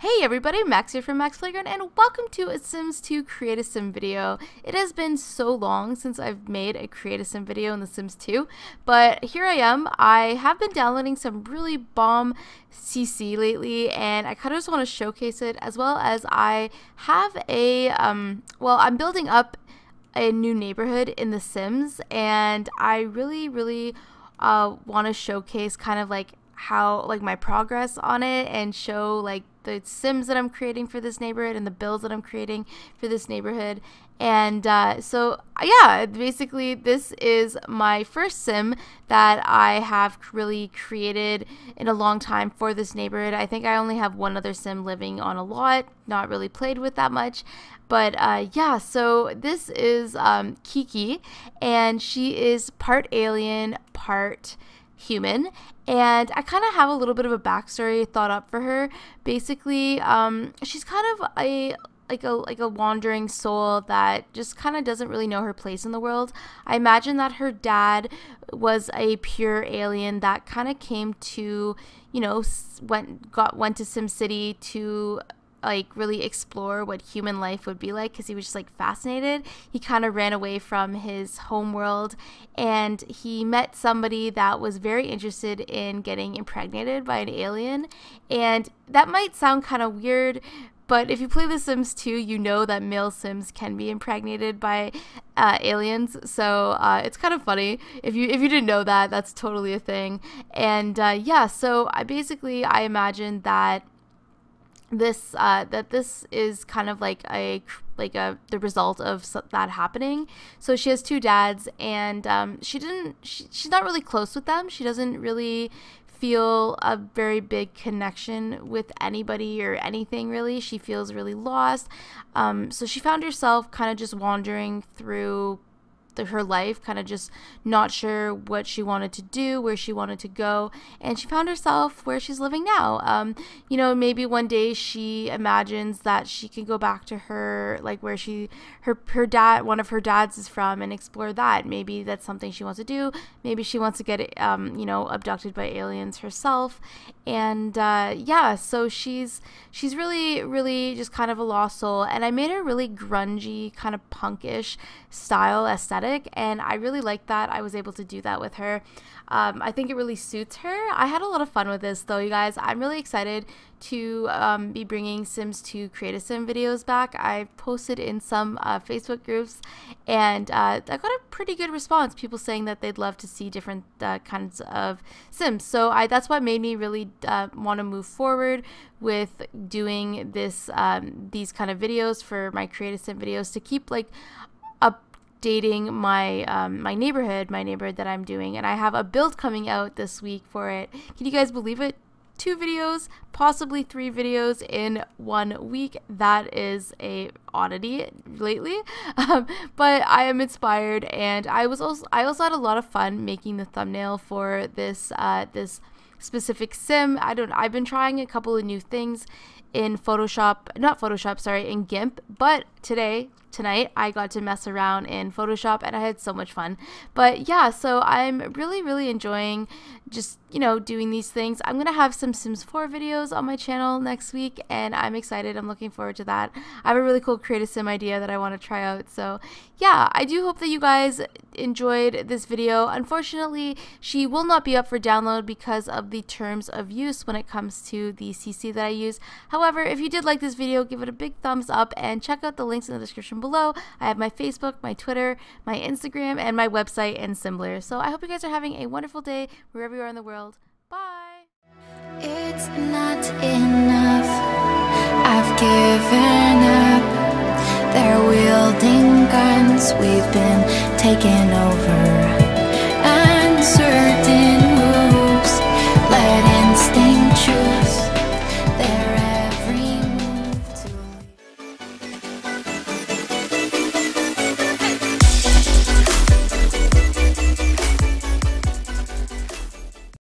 Hey everybody, Maks here from Maks Playground and welcome to a Sims 2 Create a Sim video. It has been so long since I've made a Create a Sim video in The Sims 2, but here I am. I have been downloading some really bomb CC lately and I kind of just want to showcase it as well as I have a, um, well, I'm building up a new neighborhood in The Sims and I really, really uh, want to showcase kind of like how like my progress on it and show like the sims that I'm creating for this neighborhood and the builds that I'm creating for this neighborhood. And uh, so, yeah, basically, this is my first sim that I have really created in a long time for this neighborhood. I think I only have one other sim living on a lot, not really played with that much. But uh, yeah, so this is um, Kiki, and she is part alien, part human and I kind of have a little bit of a backstory thought up for her. Basically, um, she's kind of a like a like a wandering soul that just kind of doesn't really know her place in the world. I imagine that her dad was a pure alien that kind of came to, you know, went got went to Sim City to like really explore what human life would be like because he was just like fascinated. He kind of ran away from his home world and he met somebody that was very interested in getting impregnated by an alien. And that might sound kind of weird, but if you play The Sims 2, you know that male Sims can be impregnated by uh, aliens. So uh, it's kind of funny if you if you didn't know that. That's totally a thing. And uh, yeah, so I basically I imagine that this uh, that this is kind of like a like a the result of that happening. So she has two dads, and um, she didn't. She, she's not really close with them. She doesn't really feel a very big connection with anybody or anything really. She feels really lost. Um, so she found herself kind of just wandering through the, her life, kind of just not sure what she wanted to do, where she wanted to go, and she found herself where she's living now. Um, you know, maybe one day she imagines that she can go back to her, like where she, her, her dad, one of her dads is from, and explore that. Maybe that's something she wants to do. Maybe she wants to get, um, you know, abducted by aliens herself, and uh, yeah, so she's she's really, really just kind of a lost soul, and I made her really grungy, kind of punkish style aesthetic and I really like that. I was able to do that with her. Um, I think it really suits her. I had a lot of fun with this, though, you guys. I'm really excited to um, be bringing Sims 2 Create a Sim videos back. I posted in some uh, Facebook groups, and uh, I got a pretty good response. People saying that they'd love to see different uh, kinds of Sims. So I, that's what made me really uh, want to move forward with doing this um, these kind of videos for my Create a Sim videos to keep like up dating my um, my neighborhood, my neighborhood that I'm doing, and I have a build coming out this week for it. Can you guys believe it? Two videos, possibly three videos in one week. That is a oddity lately, um, but I am inspired, and I was also I also had a lot of fun making the thumbnail for this uh, this specific sim. I don't. I've been trying a couple of new things in Photoshop, not Photoshop, sorry, in GIMP, but today tonight I got to mess around in Photoshop and I had so much fun. But yeah, so I'm really, really enjoying just, you know, doing these things. I'm going to have some Sims 4 videos on my channel next week and I'm excited. I'm looking forward to that. I have a really cool Create a Sim idea that I want to try out. So yeah, I do hope that you guys enjoyed this video. Unfortunately, she will not be up for download because of the terms of use when it comes to the CC that I use. However, if you did like this video, give it a big thumbs up and check out the links in the description below. I have my Facebook, my Twitter, my Instagram, and my website and Similar. So I hope you guys are having a wonderful day wherever you are in the world. Bye! It's not enough. I've given up. They're wielding guns. We've been taken over.